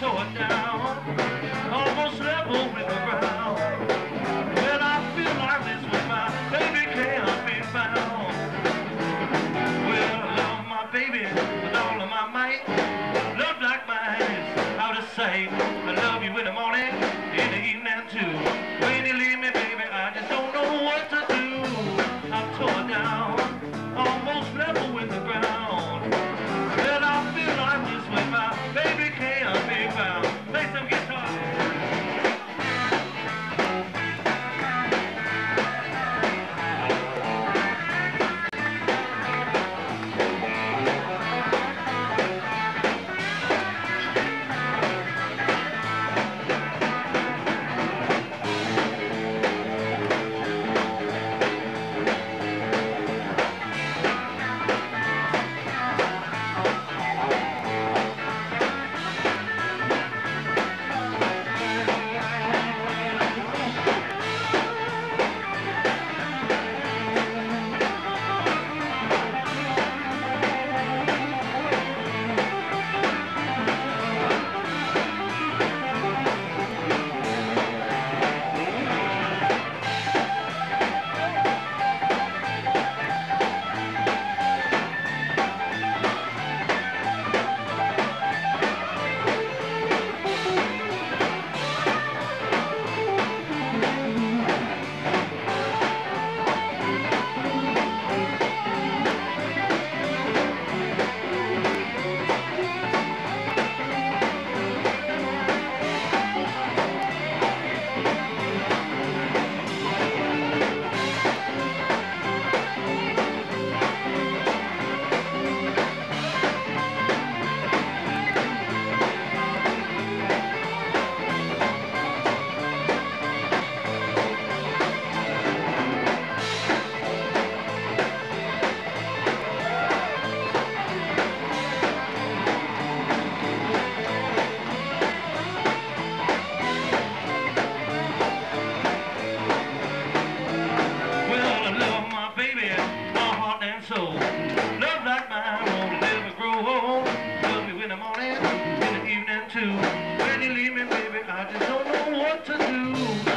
tore down, almost level with the ground. I feel like this my baby can't be found. Well, I love my baby with all of my might. Love like mine, out of sight. evening too. When you leave me, baby, I just don't know what to do.